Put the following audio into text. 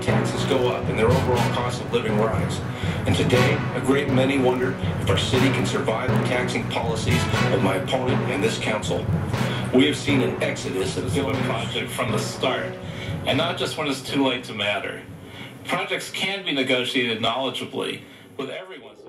Taxes go up and their overall cost of living rise. And today, a great many wonder if our city can survive the taxing policies of my opponent and this council. We have seen an exodus of the project from the start, and not just when it's too late to matter. Projects can be negotiated knowledgeably with everyone's.